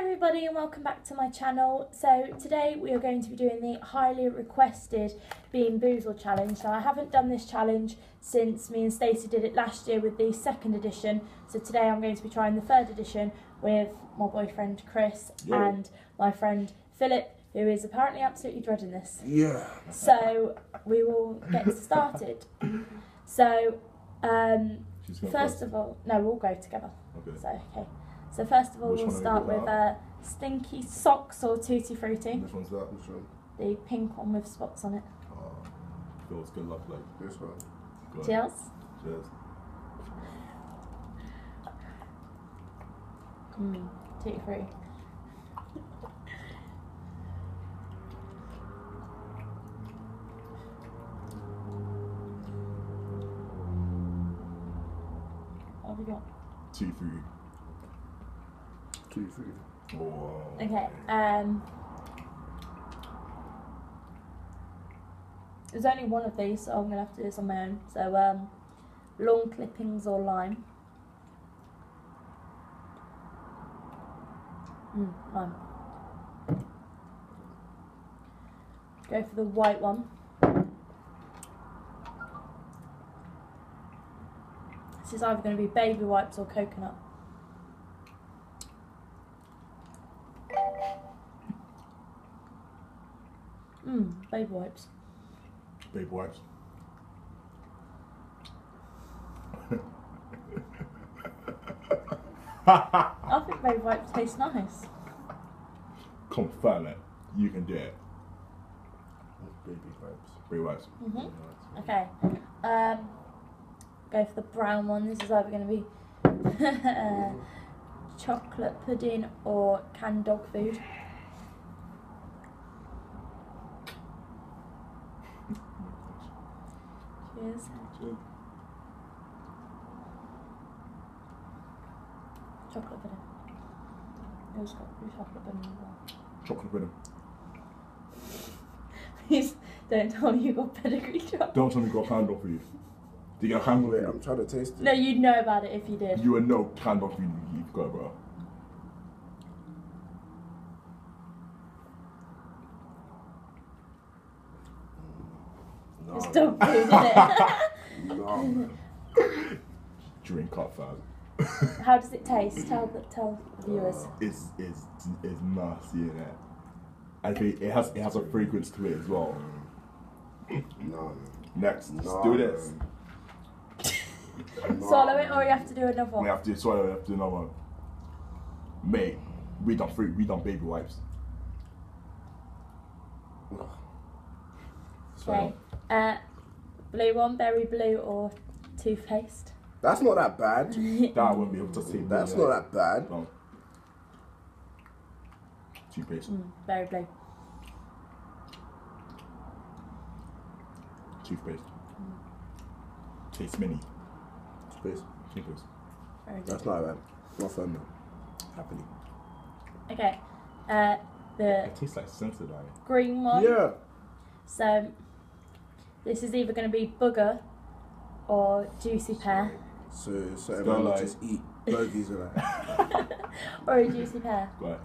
everybody and welcome back to my channel. So today we are going to be doing the highly requested Bean Boozled challenge. Now I haven't done this challenge since me and Stacey did it last year with the second edition. So today I'm going to be trying the third edition with my boyfriend Chris Yo. and my friend Philip who is apparently absolutely dreading this. Yeah. So we will get started. So um, first of all, no we'll go together. Okay. So okay. So first of all, Which we'll one are we start with uh, stinky socks or tutti frutti. Which one's that? Which one? The pink one with spots on it. Oh, feels good luck, like This one. good. Cheers. Cheers. Mm, tutti frutti. What have we got? Two food. Two, three. Okay. Um. There's only one of these, so I'm gonna have to do this on my own. So um, lawn clippings or lime. Mm, lime. Go for the white one. This is either going to be baby wipes or coconut. Mmm, baby wipes. Baby wipes. I think baby wipes taste nice. Confirm it. You can do it. Baby wipes. Baby wipes. hmm Okay. Um, go for the brown one. This is either going to be chocolate pudding or canned dog food. Cheers. Cheers. Chocolate pudding. Yours got chocolate pudding as well. Chocolate pudding. Please don't tell me you got pedigree chocolate. Don't tell me you got canned off for you. Do you get a canned off I'm trying to taste it. No, you'd know about it if you did. You would know canned off for you. You've got it, bro. No, It's dog food, isn't it? no, man. Drink up, fam. How does it taste? Tell the tell the uh, viewers. It's it's it's nasty in it. I think it has it has a fragrance to it as well. No, man. Next, let's do this. man. No, Swallow it, or man. you have to do another We one. have to swallow. We have to do another one. Mate, we done free. We done baby wipes. Okay. Uh, blue one, berry blue or toothpaste. That's not that bad. That I won't be able to see. That's no, not that bad. No. Toothpaste. Mm, berry blue. Toothpaste. Taste mini. Space. Toothpaste. Very good. That's not bad. Not fun though. Happily. Okay. Uh, the It tastes like Sensodyne. green one. Yeah. So this is either going to be booger or juicy pear So, so Don't everyone lie. just eat burgers and that. or a juicy pear. Go ahead.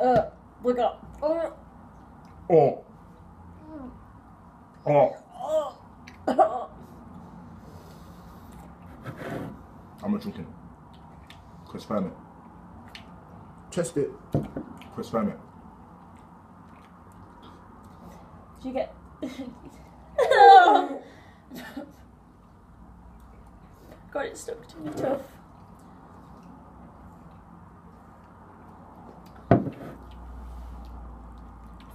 Uh, we got. Uh, Oh. Oh. uh, I'm not drinking. Chris Ferment. Test it. Chris Ferment. Did you get? Got it stuck to my tooth.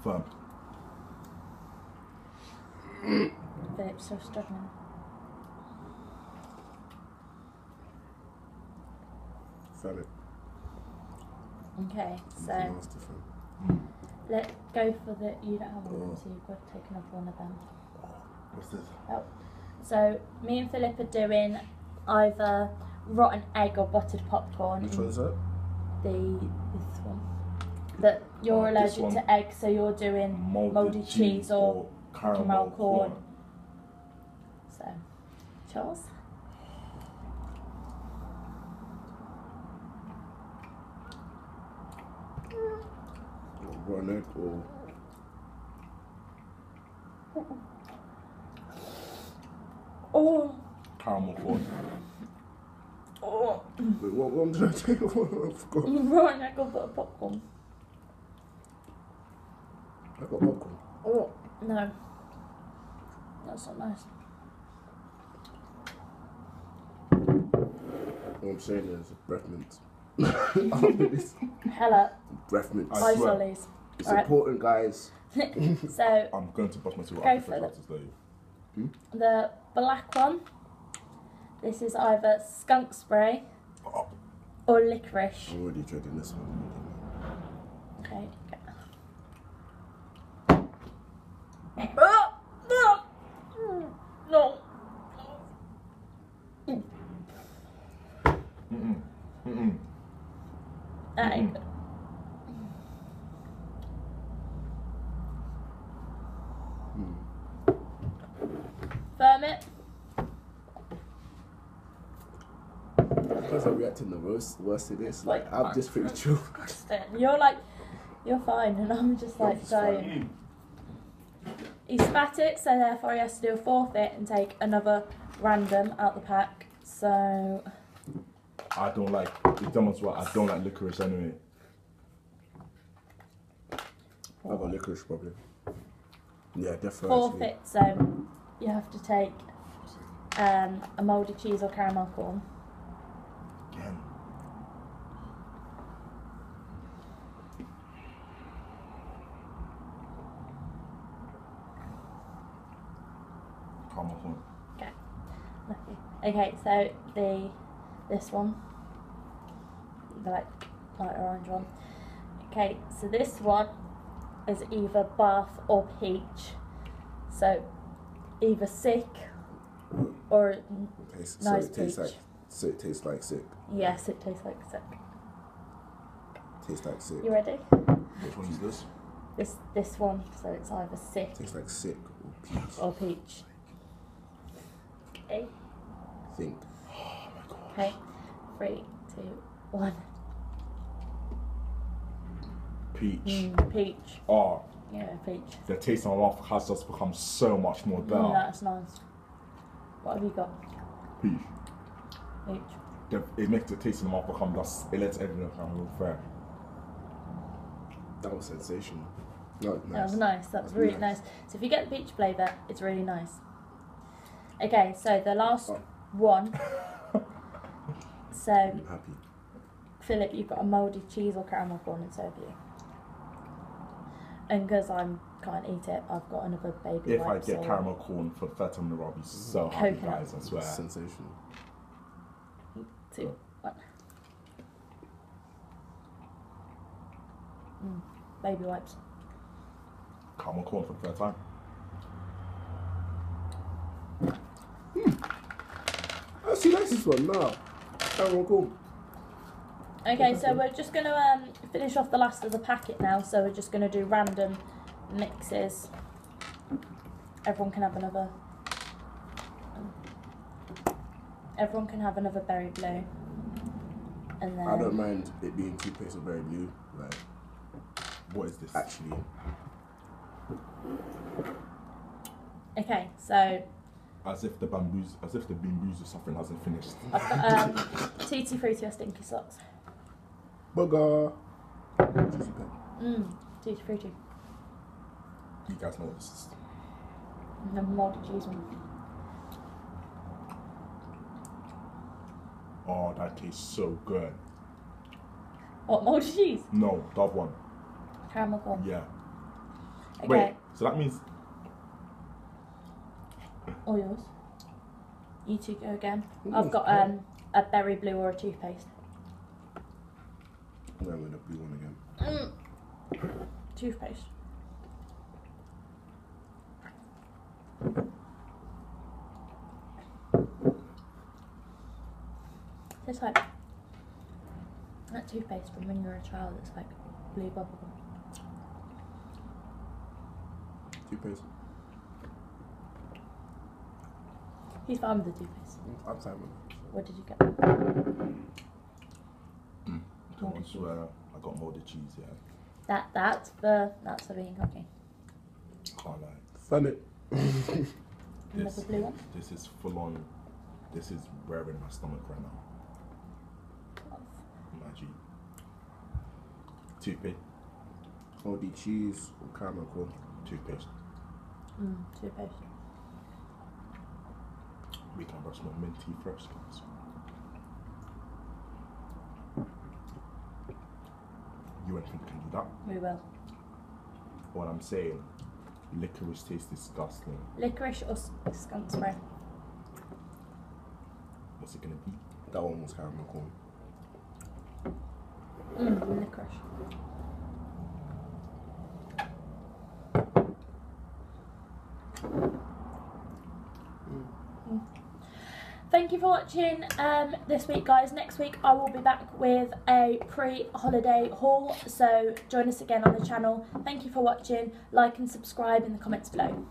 Firm. Philip's still struggling. Fell it. Okay, so Nasty fam. Mm. Let go for the. You don't have one of them, Oh. so you've got to take another one of them. What's this? So me and Philip are doing either rotten egg or buttered popcorn. Which in one's that? The this one. That you're Oh, allergic to egg, so you're doing Molded, Mouldy cheese or caramel, caramel corn. corn. so. Charles. Egg or Oh, Caramel corn. oh. wait, what one did I take? I forgot. Raw egg or butter popcorn. I got popcorn. Oh, no. That's not nice. What I'm saying is breath mint. After this, Hella. breath mint. I Hi, swear. Sollies. It's Alright. important, guys. So, I'm going to brush my teeth Go after for the it. glasses though. Hmm? the black one. This is either skunk spray Oh, or licorice. I'm already dreading this one. Okay. okay. Ah! Ah! Mm, No. mm-mm. Mm-mm. That ain't Mhm. good. Firm it. Because I'm reacting the worst, worst to this. Like, I'm just pretty chill. You're like, you're fine, and I'm just like It's fine. dying. He spat it, so therefore he has to do a forfeit and take another random out the pack. So I don't like it's dumb as well. I don't like licorice anyway. I got licorice problem. Yeah, definitely. forfeit. So you have to take um, a mouldy cheese or caramel corn. Again. Caramel corn. Lucky. Okay, so the this one, the like light orange one. Okay, so this one is either bath or peach. So either sick or Tastes, so nice it tastes peach. like so it tastes like sick. yes, it tastes like sick. Tastes like sick. You ready? Which one is this? This this one, so it's either sick Tastes like sick or peach. or peach. Okay, Think. Oh my god. okay, three, two, one. Peach. Mm, peach. Oh, Yeah, peach. the taste in my mouth has just become so much more better. Mm, that's nice. What have you got? Peach. Peach. The, it makes the taste in my mouth become just, it lets everything become real fair. That was sensational. No, nice. That was nice. That was really nice. nice. So if you get the peach flavour, it's really nice. Okay, so the last Oh. One. So I'm happy. Philip, you've got a mouldy cheese or caramel corn instead of you. And because I can't eat it, I've got another baby If I get or caramel corn for 30 minutes, I'll be so happy, Coconut. guys, I swear. Sensational. two, one. Mm, baby wipes. Caramel corn for the third time. See likes this one now. Cool. Okay, so we're just going to um, finish off the last of the packet now. So we're just going to do random mixes. Everyone can have another. Everyone can have another berry blue. And then I don't mind it being toothpaste of berry blue. Like What is this? actually, okay, so As if the bamboos, as if the bamboos or something hasn't finished. I've got um, tutti frutti or stinky socks. bugger. Juicy pet. Mmm, tutti frutti. You guys know what this is. And then mouldy cheese one. Oh, that tastes so good. What mouldy cheese? No, that one. Caramel corn. Yeah. Okay, Wait, so that means all yours. You two go again. Ooh, I've got okay. um a berry blue or a toothpaste. I'm going with the blue one again. Mm. Toothpaste. It's like that toothpaste from when you were a child. It's like blue bubblegum. Toothpaste. He's fine with the toothpaste. Mm, I'm fine with it. What did you get? I Mouldy swear I got molded cheese, yeah. That that's the that's for being cocky. Can't lie. Fun it. Another This, blue one. this is full on. This is wearing my stomach right now. My G. Toothpaste. OD cheese or caramel corn. Toothpaste. Mm, toothpaste. We can brush my minty fresh guys. You and him can do that. We will. What I'm saying, licorice tastes disgusting. Licorice or skunk spray. What's it gonna be? That one was caramel corn. Mm, licorice. Mm. Thank you for watching um, this week, guys. Next week, I will be back with a pre holiday haul. So, join us again on the channel. Thank you for watching. Like and subscribe in the comments below.